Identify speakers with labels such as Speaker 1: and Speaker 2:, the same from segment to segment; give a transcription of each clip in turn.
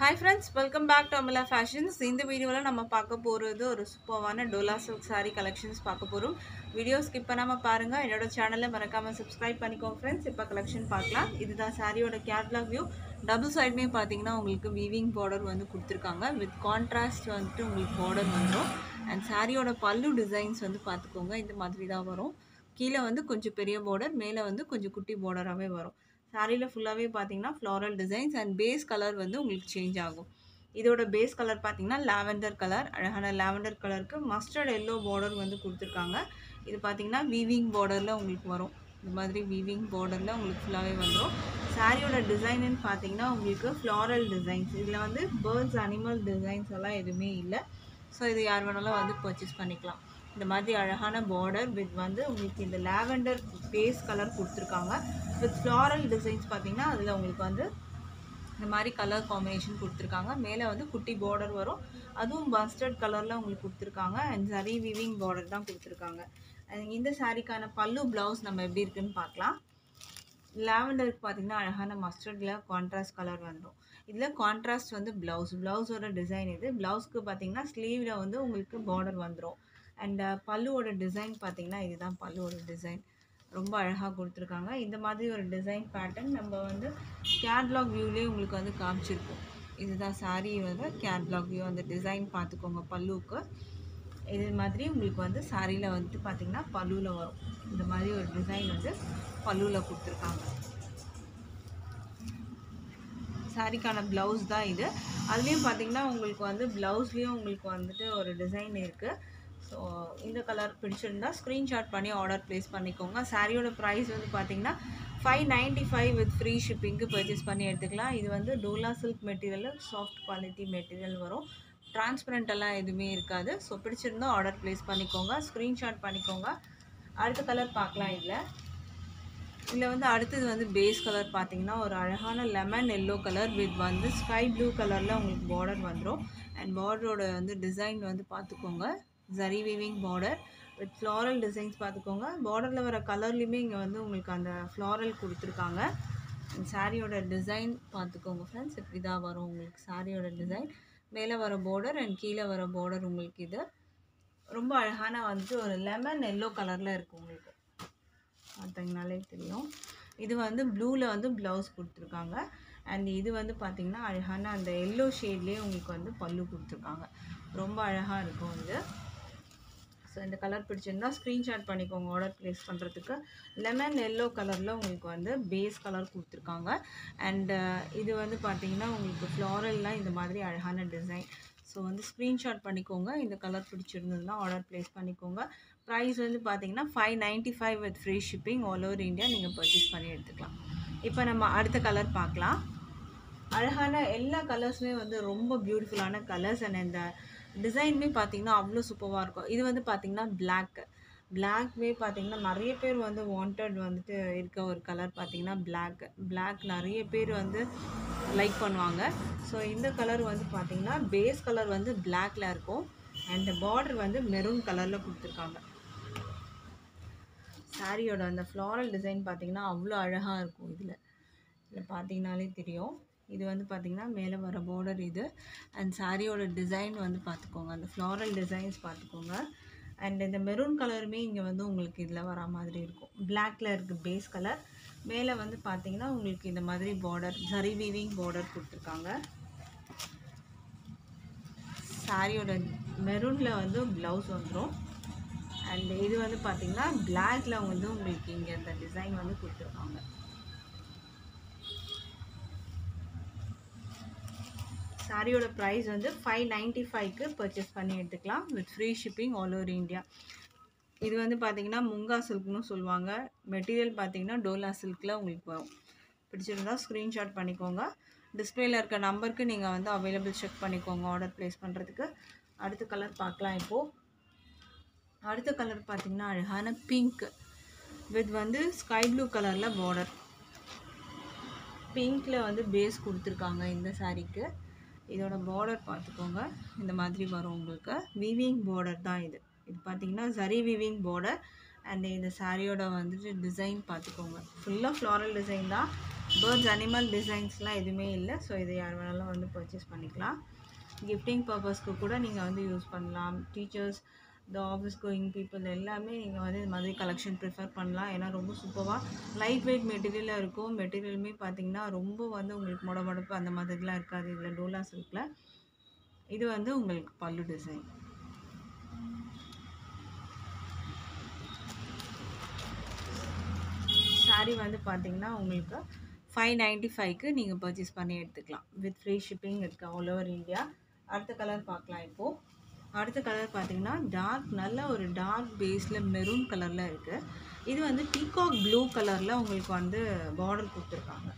Speaker 1: Hi friends welcome back to Amala fashions இந்த வீடியோவில் நம்ம பார்க்க போகிறது ஒரு சூப்பர்வான டோலா சில்க் சாரீ கலெக்ஷன்ஸ் பார்க்க போகிறோம் வீடியோ ஸ்கிப் பண்ணாமல் பாருங்கள் என்னோட சேனலை மறக்காமல் சப்ஸ்கிரைப் பண்ணிக்கோங்க ஃப்ரெண்ட்ஸ் இப்போ கலெக்ஷன் பார்க்கலாம். இதுதான் சாரியோட கேட்லாக் வியூ டபுள் சைடுமே பார்த்தீங்கன்னா உங்களுக்கு வீவிங் பார்டர் வந்து கொடுத்துருக்காங்க. வித் கான்ட்ராஸ்ட் வந்துட்டு உங்களுக்கு பார்டர் வந்துடும் அண்ட் சாரியோட பல்லு டிசைன்ஸ் வந்து பார்த்துக்கோங்க. இந்த மாதிரி தான் வரும். கீழே வந்து கொஞ்சம் பெரிய பார்டர் மேலே வந்து கொஞ்சம் குட்டி பார்டராகவே வரும். சாரியில் ஃபுல்லாகவே பார்த்தீங்கன்னா floral designs and base colour வந்து உங்களுக்கு சேஞ்ச் ஆகும். இதோட பேஸ் கலர் பார்த்தீங்கன்னா லாவெண்டர் கலர் அழகான லாவெண்டர் கலருக்கு மஸ்டர்ட் எல்லோ பார்டர் வந்து கொடுத்துருக்காங்க. இது பார்த்தீங்கன்னா வீவிங் பார்டரில் உங்களுக்கு வரும். இந்த மாதிரி வீவிங் பார்டரில் உங்களுக்கு ஃபுல்லாகவே வந்துடும் சாரியோட டிசைனுன்னு பார்த்தீங்கன்னா உங்களுக்கு ஃப்ளாரல் டிசைன்ஸ் இதில் வந்து பேர்ட்ஸ் அனிமல் டிசைன்ஸ் எல்லாம் எதுவுமே இல்லை. ஸோ இது யார் வேணாலும் வந்து பர்ச்சேஸ் பண்ணிக்கலாம். இந்த மாதிரி அழகான பார்டர் வித் வந்து உங்களுக்கு இந்த லாவெண்டர் பேஸ் கலர் கொடுத்துருக்காங்க. வித் ஃப்ளாரல் டிசைன்ஸ் பார்த்தீங்கன்னா அதில் உங்களுக்கு வந்து இந்த மாதிரி கலர் காம்பினேஷன் கொடுத்துருக்காங்க. மேலே வந்து குட்டி பார்டர் வரும். அதுவும் பஸ்டர்ட் கலரில் உங்களுக்கு கொடுத்துருக்காங்க. அண்ட் சரி விவிங் பார்டர் தான் கொடுத்துருக்காங்க. இந்த சாரிக்கான பல்லு ப்ளவுஸ் நம்ம எப்படி இருக்குன்னு பார்க்கலாம். லாவெண்டருக்கு பார்த்தீங்கன்னா அழகான மஸ்டர்டில் கான்ட்ராஸ்ட் கலர் வந்துடும் இதில் கான்ட்ராஸ்ட் வந்து ப்ளவுஸ் ப்ளவுஸோட டிசைன் இது ப்ளவுஸ்க்கு பார்த்தீங்கன்னா ஸ்லீவில் வந்து உங்களுக்கு பார்டர் வந்துடும் அண்ட் பல்லுவோட டிசைன் பார்த்தீங்கன்னா இதுதான் பல்லுவோட டிசைன். ரொம்ப அழகாக கொடுத்துருக்காங்க. இந்த மாதிரி ஒரு டிசைன் பேட்டர்ன் நம்ம வந்து கேட்லாக் வியூலேயே உங்களுக்கு வந்து காமிச்சிருக்கோம். இதுதான் சாரீ வந்து கேட்லாக் வியூ அந்த டிசைன் பார்த்துக்கோங்க பல்லுவுக்கு. இது மாதிரி உங்களுக்கு வந்து சாரியில் வந்துட்டு பார்த்தீங்கன்னா பல்லுவில் வரும். இந்த மாதிரி ஒரு டிசைன் வந்து பல்லுவில் கொடுத்துருக்காங்க. சாரிக்கான ப்ளவுஸ் தான் இது. அதுலேயும் பார்த்தீங்கன்னா உங்களுக்கு வந்து ப்ளவுஸ்லேயும் உங்களுக்கு வந்துட்டு ஒரு டிசைன் இருக்குது ஸோ இந்த கலர் பிடிச்சிருந்தா ஸ்க்ரீன்ஷாட் பண்ணி ஆர்டர் ப்ளேஸ் பண்ணிக்கோங்க. சாரியோட ப்ரைஸ் வந்து பார்த்தீங்கன்னா five ninety five with free ஷிப்பிங்க்கு purchase பண்ணி எடுத்துக்கலாம். இது வந்து Dola silk material soft quality material வரும். டிரான்ஸ்பரண்ட் எல்லாம் எதுவுமே இருக்காது. ஸோ பிடிச்சிருந்தா ஆர்டர் ப்ளேஸ் பண்ணிக்கோங்க. ஸ்க்ரீன்ஷாட் பண்ணிக்கோங்க. அடுத்த கலர் பார்க்கலாம் இதில். இதில் வந்து அடுத்தது வந்து பேஸ் கலர் பார்த்தீங்கன்னா ஒரு அழகான லெமன் எல்லோ கலர் வித் வந்து ஸ்கை ப்ளூ கலரில் உங்களுக்கு பார்டர் வந்துடும் அண்ட் பார்டரோட வந்து டிசைன் வந்து பார்த்துக்கோங்க zari weaving border with floral designs பார்த்துக்கோங்க. பார்டரில் வர கலர்லேயுமே இங்கே வந்து உங்களுக்கு அந்த ஃப்ளாரல் கொடுத்துருக்காங்க. சாரியோட டிசைன் பார்த்துக்கோங்க ஃப்ரெண்ட்ஸ் இப்படி தான் வரும் உங்களுக்கு சாரியோட டிசைன் மேலே வர பார்டர் அண்ட் கீழே வர பார்டர் உங்களுக்கு இது. ரொம்ப அழகான வந்துட்டு ஒரு லெமன் எல்லோ கலரில் இருக்குது உங்களுக்கு. பார்த்தீங்கனாலே தெரியும். இது வந்து ப்ளூவில் வந்து ப்ளவுஸ் கொடுத்துருக்காங்க. அண்ட் இது வந்து பார்த்திங்கன்னா அழகான அந்த எல்லோ ஷேட்லேயே உங்களுக்கு வந்து பல்லு கொடுத்துருக்காங்க. ரொம்ப அழகாக இருக்கும் இது. ஸோ இந்த கலர் பிடிச்சிருந்தா ஸ்க்ரீன்ஷாட் பண்ணிக்கோங்க. ஆர்டர் ப்ளேஸ் பண்ணுறதுக்கு லெமன் எல்லோ கலரில் உங்களுக்கு வந்து பேஸ் கலர் கொடுத்துருக்காங்க. அண்டு uh, இது வந்து பார்த்திங்கன்னா உங்களுக்கு ஃப்ளாரல்லாம் இந்த மாதிரி அழகான டிசைன் ஸோ வந்து ஸ்க்ரீன்ஷாட் பண்ணிக்கோங்க. இந்த கலர் பிடிச்சிருந்ததுன்னா ஆர்டர் ப்ளேஸ் பண்ணிக்கோங்க. ப்ரைஸ் வந்து பார்த்தீங்கன்னா five ninety five with free shipping all over India நீங்கள் பர்ச்சேஸ் பண்ணி எடுத்துக்கலாம். இப்போ நம்ம அடுத்த கலர் பார்க்கலாம். அழகான எல்லா கலர்ஸுமே வந்து ரொம்ப பியூட்டிஃபுல்லான கலர்ஸ் அண்ட் இந்த டிசைனுமே பார்த்தீங்கன்னா அவ்வளோ சூப்பராக இருக்கும். இது வந்து பார்த்தீங்கன்னா பிளாக் பிளாக்வே பார்த்தீங்கன்னா நிறைய பேர் வந்து வாண்டட் வந்துட்டு இருக்க ஒரு கலர் பார்த்தீங்கன்னா பிளாக் பிளாக் நிறைய பேர் வந்து லைக் பண்ணுவாங்க. ஸோ இந்த கலர் வந்து பார்த்தீங்கன்னா பேஸ் கலர் வந்து பிளாக்ல இருக்கும். அண்ட் பார்டர் வந்து மெரூன் கலரில் கொடுத்துருக்காங்க. சாரியோட அந்த ஃப்ளாரல் டிசைன் பார்த்தீங்கன்னா அவ்வளோ அழகாக இருக்கும் இதில். இதில் பார்த்தீங்கனாலே தெரியும். இது வந்து பார்த்திங்கன்னா மேலே வர பார்டர் இது. அண்ட் சாரியோட டிசைன் வந்து பார்த்துக்கோங்க அந்த ஃப்ளாரல் டிசைன்ஸ் பார்த்துக்கோங்க அண்ட் இந்த மெரூன் கலருமே இங்கே வந்து உங்களுக்கு இதில் வர மாதிரி இருக்கும். பிளாக்ல இருக்குது பேஸ் கலர் மேலே வந்து பார்த்திங்கன்னா உங்களுக்கு இந்த மாதிரி பார்டர் சரி வீவிங் பார்டர் கொடுத்துருக்காங்க. சாரியோட மெரூனில் வந்து ப்ளவுஸ் வந்துடும் அண்ட் இது வந்து பார்த்திங்கன்னா பிளாக்ல வந்து உங்களுக்கு இங்கே இந்த டிசைன் வந்து கொடுத்துருக்காங்க. சாரியோட ப்ரைஸ் வந்து ஃபைவ் நைன்ட்டி ஃபைவ்க்கு பர்ச்சேஸ் பண்ணி எடுத்துக்கலாம் with free shipping all over India இது வந்து பார்த்தீங்கன்னா முங்கா சில்க்னு சொல்லுவாங்க. மெட்டீரியல் பார்த்தீங்கன்னா டோலா சில்கில் உங்களுக்கு வரும். பிடிச்சிருந்தால் ஸ்க்ரீன்ஷாட் பண்ணிக்கோங்க. டிஸ்பிளேயில் இருக்க நம்பருக்கு நீங்கள் வந்து அவைலபிள் செக் பண்ணிக்கோங்க ஆர்டர் ப்ளேஸ் பண்ணுறதுக்கு அடுத்த கலர் பார்க்கலாம் இப்போது அடுத்த கலர் பார்த்தீங்கன்னா அழகான பிங்க் வித் வந்து ஸ்கை ப்ளூ கலரில் பார்டர் பிங்க்கில் வந்து பேஸ் கொடுத்துருக்காங்க இந்த சாரீக்கு. இதோட பார்டர் பார்த்துக்கோங்க. இந்த மாதிரி வரும் உங்களுக்கு. வீவிங் பார்டர் தான் இது. இது பார்த்தீங்கன்னா சரி வீவிங் பார்டர் அண்ட் இந்த சாரியோட வந்துட்டு டிசைன் பார்த்துக்கோங்க. ஃபுல்லாக ஃப்ளாரல் டிசைன் தான். பேர்ட்ஸ் அனிமல் டிசைன்ஸ்லாம் எதுவுமே இல்லை. ஸோ இதை யார் வேணாலும் வந்து பர்ச்சேஸ் பண்ணிக்கலாம். கிஃப்டிங் பர்பஸ்க்கு கூட நீங்கள் வந்து யூஸ் பண்ணலாம். டீச்சர்ஸ் இந்த ஆஃபீஸ் கோயிங் பீப்புள் எல்லாமே நீங்கள் வந்து இது மாதிரி கலெக்ஷன் ப்ரிஃபர் பண்ணலாம். ஏன்னா ரொம்ப சூப்பராக லைட் வெயிட் மெட்டீரியலாக இருக்கும். மெட்டீரியலுமே பார்த்தீங்கன்னா ரொம்ப வந்து உங்களுக்கு முட முடப்பு அந்த மாதிரிலாம் இருக்காது. இதில் டோலா சில்கில். இது வந்து உங்களுக்கு பல்லு டிசைன் சாரீ வந்து பார்த்தீங்கன்னா உங்களுக்கு ஃபைவ் நைன்ட்டி ஃபைவ்க்கு நீங்கள் பர்ச்சேஸ் பண்ணி எடுத்துக்கலாம். வித் ஃப்ரீ ஷிப்பிங் இருக்குது ஆல் ஓவர் இந்தியா அடுத்த கலர் பார்க்கலாம் இப்போது அடுத்த கலர் பார்த்தீங்கன்னா டார்க் நல்ல ஒரு டார்க் பேஸில் மெரூன் கலரில் இருக்குது இது வந்து பீகாக் ப்ளூ கலரில் உங்களுக்கு வந்து பார்டர் கொடுத்துருக்காங்க.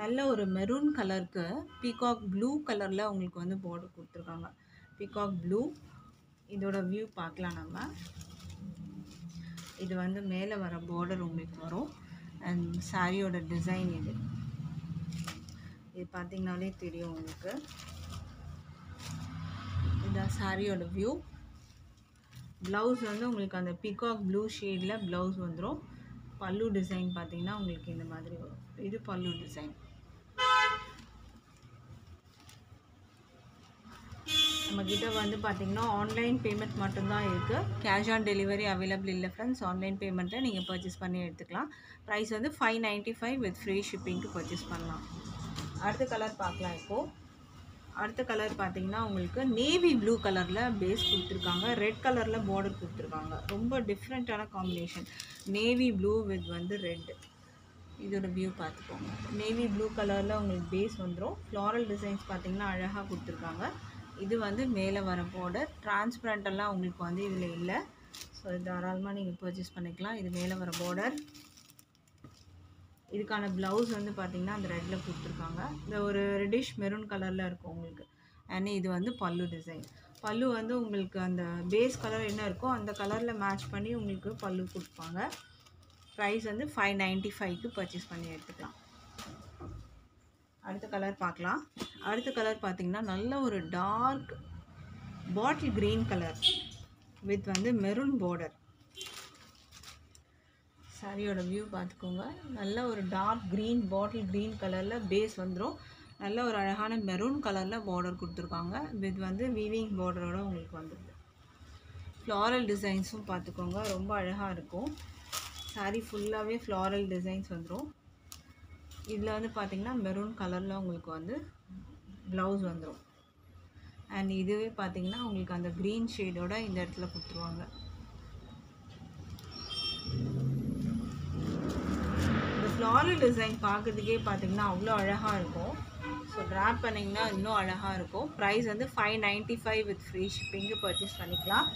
Speaker 1: நல்ல ஒரு மெரூன் கலருக்கு பீகாக் ப்ளூ கலரில் உங்களுக்கு வந்து பார்டர் கொடுத்துருக்காங்க. பீகாக் ப்ளூ இதோட வியூ பார்க்கலாம் நம்ம. இது வந்து மேலே வர பார்டர் உங்களுக்கு வரும். அண்ட் சாரியோட டிசைன் இது. இது பார்த்தீங்கனாலே தெரியும் உங்களுக்கு. இதுதான் சாரியோட வியூ ப்ளவுஸ் வந்து உங்களுக்கு அந்த பிகாக் ப்ளூ ஷேடில் ப்ளவுஸ் வந்துடும் பல்லு டிசைன் பார்த்தீங்கன்னா உங்களுக்கு இந்த மாதிரி வரும். இது பல்லு டிசைன் நம்மக்கிட்ட வந்து பார்த்திங்கன்னா ஆன்லைன் பேமெண்ட் மட்டும்தான் இருக்குது கேஷ் ஆன் டெலிவரி அவைலபிள் இல்லை ஃப்ரெண்ட்ஸ் ஆன்லைன் பேமெண்ட்டை நீங்கள் பர்ச்சேஸ் பண்ணி எடுத்துக்கலாம். ப்ரைஸ் வந்து five ninety five with free ஷிப்பிங்க்கு purchase பண்ணலாம். அடுத்த கலர் பார்க்கலாம் இப்போது அடுத்த கலர் பார்த்தீங்கன்னா உங்களுக்கு நேவி ப்ளூ கலரில் பேஸ் கொடுத்துருக்காங்க. ரெட் கலரில் பார்டர் கொடுத்துருக்காங்க. ரொம்ப டிஃப்ரெண்ட்டான காம்பினேஷன் நேவி ப்ளூ வித் வந்து ரெட் இதோட வியூ பார்த்துக்கோங்க நேவி ப்ளூ கலரில் உங்களுக்கு பேஸ் வந்துடும் ஃப்ளாரல் டிசைன்ஸ் பார்த்தீங்கன்னா அழகாக கொடுத்துருக்காங்க. இது வந்து மேலே வர பார்டர் டிரான்ஸ்பரண்டெல்லாம் உங்களுக்கு வந்து இதில் இல்லை. ஸோ தாராளமாக நீங்கள் பர்ச்சேஸ் பண்ணிக்கலாம். இது மேலே வர பார்டர் இதுக்கான ப்ளவுஸ் வந்து பார்த்திங்கன்னா அந்த ரெட்டில் கொடுத்துருக்காங்க. இந்த ஒரு ரெடிஷ் மெரூன் கலரில் இருக்கும் உங்களுக்கு. அண்ட் இது வந்து பல்லு டிசைன் பல்லு வந்து உங்களுக்கு அந்த பேஸ் கலர் என்ன இருக்கோ அந்த கலரில் மேட்ச் பண்ணி உங்களுக்கு பல்லு கொடுப்பாங்க. ப்ரைஸ் வந்து ஃபைவ் நைன்ட்டி ஃபைவ்க்கு பர்ச்சேஸ் பண்ணி எடுத்துக்கலாம். அடுத்த கலர் பார்க்கலாம். அடுத்த கலர் பார்த்திங்கன்னா நல்ல ஒரு dark bottle green colour with வந்து மெரூன் பார்டர் சாரியோட வியூ பார்த்துக்கோங்க. நல்ல ஒரு டார்க் க்ரீன் பாட்டில் க்ரீன் கலரில் பேஸ் வந்துடும் நல்ல ஒரு அழகான மெரூன் கலரில் பார்டர் கொடுத்துருக்காங்க. வித் வந்து வீவிங் பார்டரோட உங்களுக்கு வந்துடுது ஃப்ளாரல் டிசைன்ஸும் பார்த்துக்கோங்க. ரொம்ப அழகாக இருக்கும். சாரீ ஃபுல்லாகவே ஃப்ளாரல் டிசைன்ஸ் வந்துடும் இதில் வந்து பார்த்திங்கன்னா மெரூன் கலரில் உங்களுக்கு வந்து ப்ளவுஸ் வந்துடும் அண்ட் இதுவே பார்த்திங்கன்னா உங்களுக்கு அந்த க்ரீன் ஷேடோட இந்த இடத்துல கொடுத்துருவாங்க. ஃப்ளாரல் டிசைன் பார்க்குறதுக்கே பார்த்தீங்கன்னா அவ்வளோ அழகாக இருக்கும். ஸோ ட்ராப் பண்ணிங்கன்னா இன்னும் அழகாக இருக்கும். ப்ரைஸ் வந்து five ninety five with free shipping purchase பண்ணிக்கலாம்.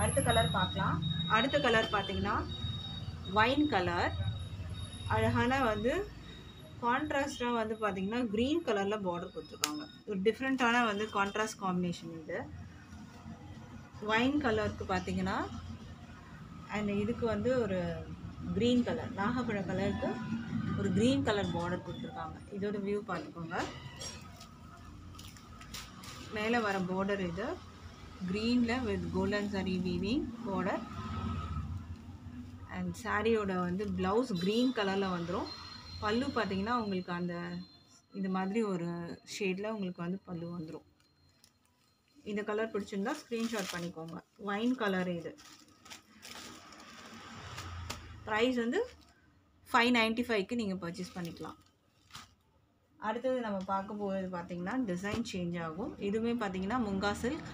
Speaker 1: அடுத்த கலர் பார்க்கலாம். அடுத்த கலர் பார்த்தீங்கன்னா ஒயின் கலர் அழகான வந்து கான்ட்ராஸ்டாக வந்து பார்த்திங்கன்னா க்ரீன் கலரில் பார்டர் கொடுத்துருக்காங்க. ஒரு டிஃப்ரெண்ட்டான வந்து கான்ட்ராஸ்ட் காம்பினேஷன் இது. ஒயின் கலருக்கு பார்த்தீங்கன்னா அண்ட் இதுக்கு வந்து ஒரு க்ரீன் கலர் நாகப்பழ கலருக்கு ஒரு க்ரீன் கலர் பார்டர் கொடுத்துருக்காங்க. இதோட வியூ பார்த்துக்கோங்க. மேலே வர பார்டர் இது க்ரீனில் with golden sari weaving border and சாரியோட வந்து ப்ளவுஸ் க்ரீன் கலரில் வந்துடும் பல்லு பார்த்தீங்கன்னா உங்களுக்கு அந்த இந்த மாதிரி ஒரு ஷேடில் உங்களுக்கு வந்து பல்லு வந்துடும் இந்த கலர் பிடிச்சிருந்தா ஸ்க்ரீன்ஷாட் பண்ணிக்கோங்க. ஒயின் கலர் இது. ப்ரைஸ் வந்து ஃபைவ் நைன்ட்டி ஃபைவ்க்கு நீங்கள் பர்ச்சேஸ் பண்ணிக்கலாம். அடுத்தது நம்ம பார்க்க போகிறது பார்த்திங்கன்னா டிசைன் சேஞ்ச் ஆகும். இதுவுமே பார்த்திங்கன்னா முங்கா சில்க்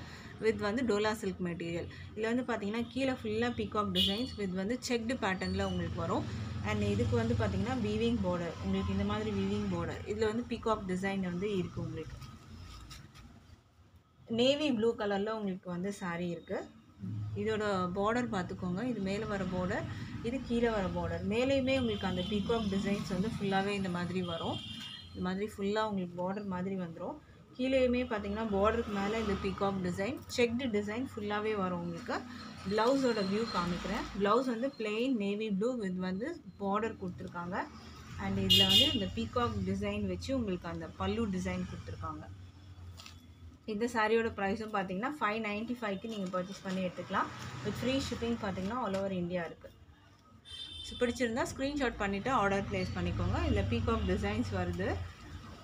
Speaker 1: வித் வந்து டோலா சில்க் மெட்டீரியல் இதில் வந்து பார்த்திங்கன்னா கீழே ஃபுல்லாக பீகாக் டிசைன்ஸ் வித் வந்து செக்டு பேட்டர்னில் உங்களுக்கு வரும். அண்ட் இதுக்கு வந்து பார்த்திங்கன்னா வீவிங் பார்டர் உங்களுக்கு இந்த மாதிரி வீவிங் பார்டர் இதில் வந்து பீகாக் டிசைன் வந்து இருக்குது உங்களுக்கு. நேவி ப்ளூ கலரில் உங்களுக்கு வந்து சாரீ இருக்குது இதோட பார்டர் பார்த்துக்கோங்க. இது மேலே வர பார்டர் இது கீழே வர பார்டர் மேலேயுமே உங்களுக்கு அந்த பீகாக் டிசைன்ஸ் வந்து ஃபுல்லாகவே இந்த மாதிரி வரும். இந்த மாதிரி ஃபுல்லாக உங்களுக்கு பார்டர் மாதிரி வந்துடும் கீழேயுமே பார்த்தீங்கன்னா பார்டருக்கு மேலே இந்த பீகாக் டிசைன் செக்டு டிசைன் ஃபுல்லாகவே வரும் உங்களுக்கு. ப்ளவுஸோட வியூ காமிக்கிறேன். ப்ளவுஸ் வந்து பிளெயின் நேவி ப்ளூ வித் வந்து பார்டர் கொடுத்துருக்காங்க. அண்ட் இதில் வந்து இந்த பீகாக் டிசைன் வச்சு உங்களுக்கு அந்த பல்லு டிசைன் கொடுத்துருக்காங்க. இந்த சாரியோட ப்ரைஸும் பார்த்தீங்கன்னா ஃபைவ் நைன்ட்டி ஃபைவ்க்கு நீங்கள் பர்ச்சேஸ் பண்ணி எடுத்துக்கலாம். வித் ஃப்ரீ ஷிப்பிங் பார்த்தீங்கன்னா ஆல் ஓவர் இந்தியா இருக்குது ஸோ பிடிச்சிருந்தா ஸ்க்ரீன்ஷாட் பண்ணிவிட்டு ஆர்டர் ப்ளேஸ் பண்ணிக்கோங்க. இல்லை பீகாக் டிசைன்ஸ் வருது.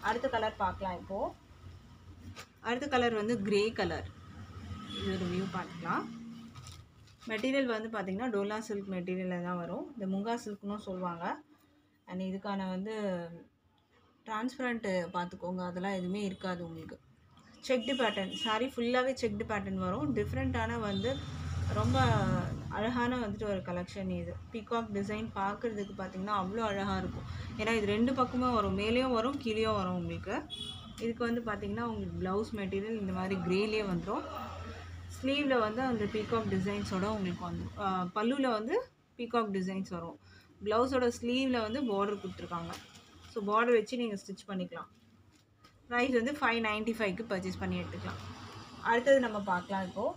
Speaker 1: அடுத்த கலர் பார்க்கலாம் இப்போது அடுத்த கலர் வந்து கிரே கலர் இது ஒரு வியூ பார்க்கலாம். மெட்டீரியல் வந்து பார்த்திங்கன்னா டோலா சில்க் மெட்டீரியலில் தான் வரும். இந்த முங்கா சில்க்னும் சொல்லுவாங்க. அண்ட் இதுக்கான வந்து டிரான்ஸ்பரண்ட்டு பார்த்துக்கோங்க. அதெல்லாம் எதுவுமே இருக்காது உங்களுக்கு. செக்டு பேட்டர்ன் சாரி ஃபுல்லாகவே செக்டு பேட்டர்ன் வரும். டிஃப்ரெண்ட்டான வந்து ரொம்ப அழகான வந்துட்டு ஒரு கலெக்ஷன் இது. பிகாக் டிசைன் பார்க்குறதுக்கு பார்த்தீங்கன்னா அவ்வளோ அழகாக இருக்கும். ஏன்னா இது ரெண்டு பக்கமும் வரும். மேலேயும் வரும் கீழேயும் வரும் உங்களுக்கு. இதுக்கு வந்து பார்த்திங்கன்னா உங்களுக்கு ப்ளவுஸ் மெட்டீரியல் இந்த மாதிரி க்ரேலேயே வந்துடும் ஸ்லீவில் வந்து அந்த பீகாக் டிசைன்ஸோட உங்களுக்கு வந்து பல்லுவில் வந்து பீகாக் டிசைன்ஸ் வரும். ப்ளவுஸோட ஸ்லீவில் வந்து பார்டர் கொடுத்துருக்காங்க. ஸோ பார்டர் வச்சு நீங்கள் ஸ்டிச் பண்ணிக்கலாம். ப்ரைஸ் வந்து ஃபைவ் நைன்ட்டி ஃபைவ்க்கு பர்ச்சேஸ் பண்ணி எடுத்துக்கலாம். அடுத்தது நம்ம பார்க்கலாம் இப்போது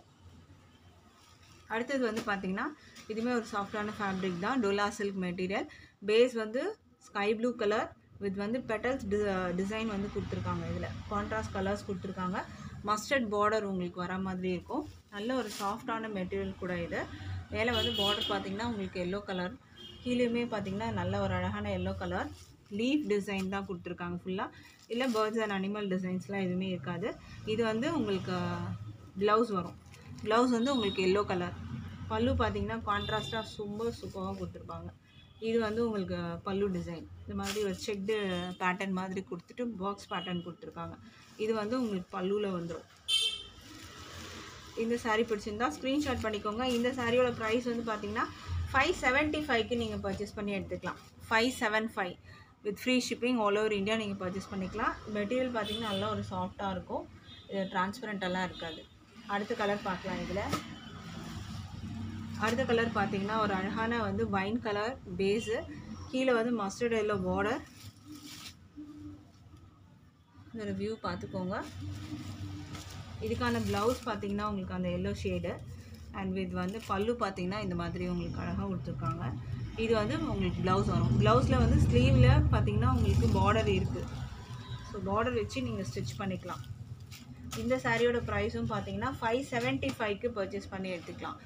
Speaker 1: அடுத்தது வந்து பார்த்திங்கன்னா இதுவுமே ஒரு சாஃப்டான ஃபேப்ரிக் தான். டோலா சில்க் மெட்டீரியல் பேஸ் வந்து ஸ்கை ப்ளூ கலர் வித் வந்து பெட்டல்ஸ் டி டிசைன் வந்து கொடுத்துருக்காங்க இதில். கான்ட்ராஸ்ட் கலர்ஸ் கொடுத்துருக்காங்க. மஸ்டர்ட் பார்டர் உங்களுக்கு வர மாதிரி இருக்கும். நல்ல ஒரு சாஃப்டான மெட்டீரியல் கூட இது. மேலே வந்து பார்டர் பார்த்திங்கன்னா உங்களுக்கு எல்லோ கலர் கீழேயுமே பார்த்திங்கன்னா நல்ல ஒரு அழகான எல்லோ கலர் லீஃப் டிசைன் தான் கொடுத்துருக்காங்க ஃபுல்லாக இல்லை பேர்ட்ஸ் அண்ட் அனிமல் டிசைன்ஸ்லாம் எதுவுமே இருக்காது. இது வந்து உங்களுக்கு ப்ளவுஸ் வரும். ப்ளவுஸ் வந்து உங்களுக்கு எல்லோ கலர். பல்லு பார்த்தீங்கன்னா கான்ட்ராஸ்ட்டாக ரொம்ப சூப்பராக கொடுத்துருப்பாங்க. இது வந்து உங்களுக்கு பல்லு டிசைன். இந்த மாதிரி ஒரு செக்டு பேட்டர்ன் மாதிரி கொடுத்துட்டு பாக்ஸ் பேட்டர்ன் கொடுத்துருக்காங்க. இது வந்து உங்களுக்கு பல்லுவில் வந்துடும் இந்த சாரீ பிடிச்சிருந்தா ஸ்க்ரீன்ஷாட் பண்ணிக்கோங்க. இந்த சாரியோட ப்ரைஸ் வந்து பார்த்தீங்கன்னா ஃபைவ் செவன்ட்டி ஃபைவ்க்கு நீங்கள் பர்ச்சேஸ் பண்ணி எடுத்துக்கலாம். Five seven five with free shipping all over India நீங்கள் பர்ச்சேஸ் பண்ணிக்கலாம். மெட்டீரியல் பார்த்தீங்கன்னா நல்லா ஒரு சாஃப்டாக இருக்கும். இது டிரான்ஸ்பரண்ட்டெல்லாம் இருக்காது. அடுத்த கலர் பார்க்கலாம் இதில். அடுத்த கலர் பார்த்தீங்கன்னா ஒரு அழகான வந்து வைன் கலர் பேஸு கீழே வந்து மஸ்டர்ட் எல்லோ பார்டர் இதோட வியூ பார்த்துக்கோங்க. இதுக்கான ப்ளவுஸ் பார்த்தீங்கன்னா உங்களுக்கு அந்த எல்லோ ஷேடு அண்ட் வித் வந்து பல்லு பார்த்தீங்கன்னா இந்த மாதிரி உங்களுக்கு அழகாக கொடுத்துருக்காங்க இது வந்து உங்களுக்கு ப்ளவுஸ் வரும். ப்ளவுஸில் வந்து ஸ்லீவில் பார்த்தீங்கன்னா உங்களுக்கு பார்டர் இருக்குது ஸோ பார்டர் வச்சு நீங்கள் ஸ்டிச் பண்ணிக்கலாம். இந்த சாரியோட ப்ரைஸும் பார்த்தீங்கன்னா ஃபைவ் செவன்ட்டி ஃபைவ்க்கு பர்ச்சேஸ் பண்ணி எடுத்துக்கலாம்.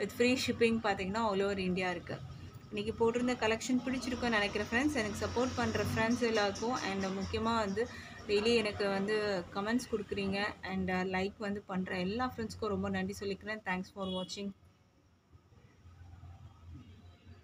Speaker 1: வித் ஃப்ரீ ஷிப்பிங் பார்த்தீங்கன்னா ஆல் ஓவர் இந்தியா இருக்குது இன்றைக்கி போட்டிருந்த கலெக்ஷன் பிடிச்சிருக்குன்னு நினைக்கிற ஃப்ரெண்ட்ஸ் எனக்கு சப்போர்ட் பண்ணுற ஃப்ரெண்ட்ஸ் எல்லாருக்கும் அண்ட் முக்கியமாக வந்து டெய்லி எனக்கு வந்து கமெண்ட்ஸ் கொடுக்குறீங்க அண்ட் லைக் வந்து பண்ணுற எல்லா ஃப்ரெண்ட்ஸ்க்கும் ரொம்ப நன்றி சொல்லிக்கிறேன். தேங்க்ஸ் ஃபார் வாட்சிங்